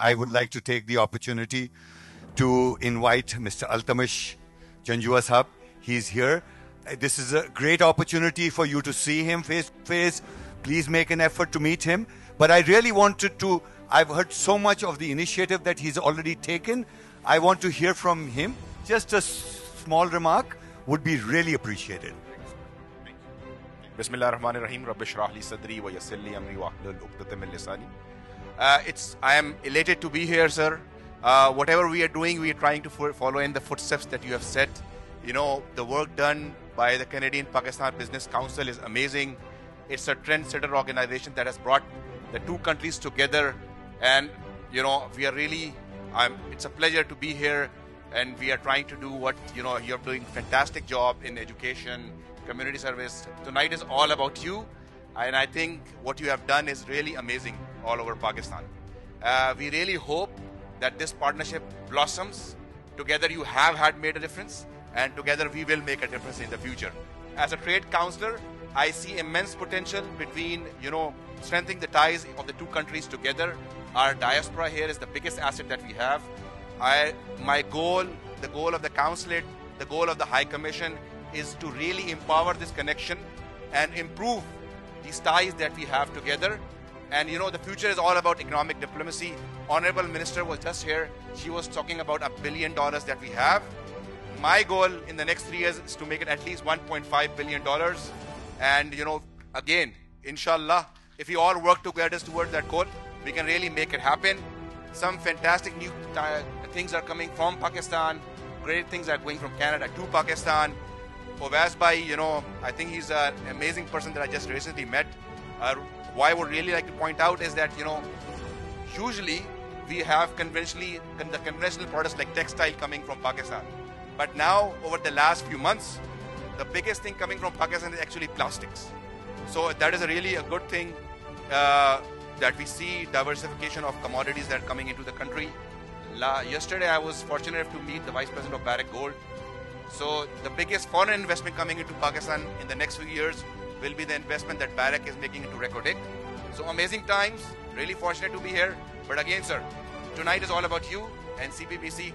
I would like to take the opportunity to invite Mr. Altamash Janjua Sahab. He's here. Uh, This is a great opportunity for you to see him face to face. Please make an effort to meet him. But I really wanted to, I've heard so much of the initiative that he's already taken. I want to hear from him. Just a small remark would be really appreciated. Bismillah ar-Rahman ar-Rahim. Rabbi shrah li sadri wa yassir amri wa ahlul. Uh, it's I am elated to be here, sir. Uh, whatever we are doing, we are trying to fo- follow in the footsteps that you have set. You know, the work done by the Canadian Pakistan Business Council is amazing. It's a trendsetter organization that has brought the two countries together, and you know, we are really. I'm, it's a pleasure to be here, and we are trying to do what you know. You're doing fantastic job in education, community service. Tonight is all about you, and I think what you have done is really amazing all over Pakistan. Uh, we really hope that this partnership blossoms. Together, you have had made a difference, and together we will make a difference in the future. As a trade counselor, I see immense potential between you know strengthening the ties of the two countries together. Our diaspora here is the biggest asset that we have. I, my goal, the goal of the consulate, the goal of the High Commission is to really empower this connection and improve these ties that we have together. And you know, the future is all about economic diplomacy. Honorable Minister was just here. She was talking about a billion dollars that we have. My goal in the next three years is to make it at least 1.5 billion dollars. And you know, again, inshallah, if we all work together towards that goal, we can really make it happen. Some fantastic new uh, things are coming from Pakistan. Great things are going from Canada to Pakistan. Fawaz Bhai, you know, I think he's an amazing person that I just recently met. Uh, why I would really like to point out is that, you know, usually we have conventionally con- the conventional products like textile coming from Pakistan. But now, over the last few months, the biggest thing coming from Pakistan is actually plastics. So that is a really a good thing uh, that we see diversification of commodities that are coming into the country. La- yesterday, I was fortunate to meet the Vice President of Barrick Gold. So the biggest foreign investment coming into Pakistan in the next few years will be the investment that Barrick is making into Reko So amazing times. Really fortunate to be here. But again, sir, tonight is all about you and CPBC.